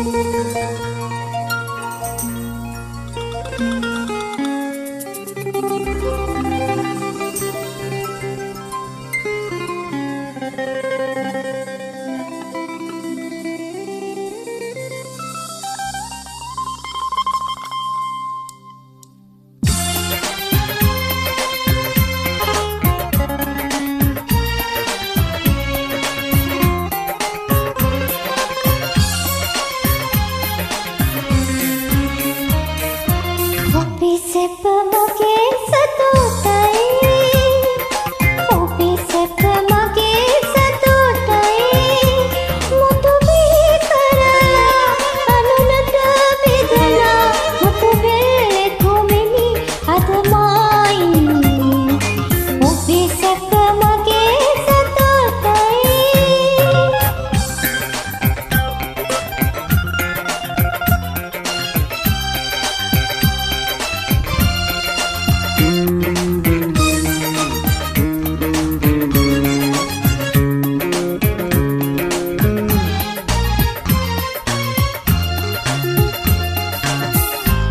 ඔබි සැප මගේ සතුටයි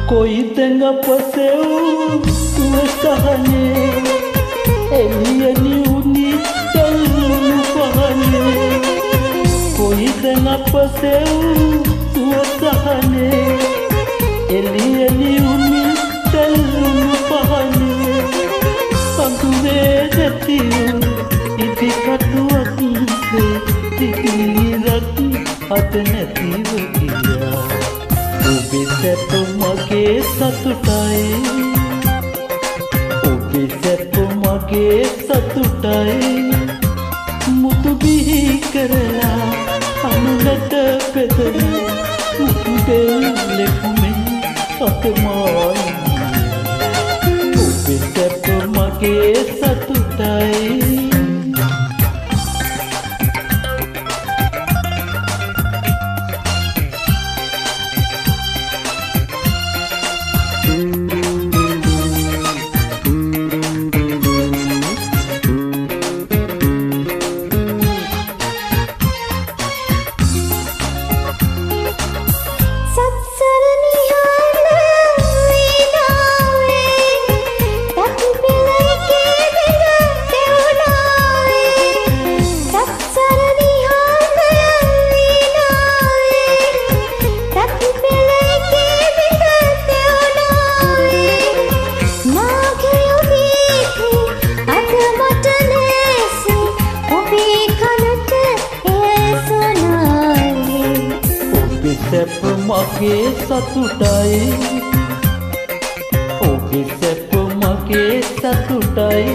කොයි තැඟ පසෙව් සුවසහනේ එලියනි උනි තල්ලුණු පහනේ කොයි තැඟ පසෙව් සුවසහනේ එලියනි උනි තල්ලුණු පහනේ සඳුවේ නැතිව ඉති කටුවක්සේ තිකිලිරක් අත නැතිව ගියා ඔබේ සැප මගේ සතුටයි. ඔබේ සැප මගේ සතුටයි. මුතු බිහි කරලා අනුලට පෙදන මුතු දෙල්ලෙකුමෙන් අතමයි ඔබේ සැප මගේ සතුටයි. සැප මගේ සතුටයි. ඔබේ සැප මගේ සතුටයි.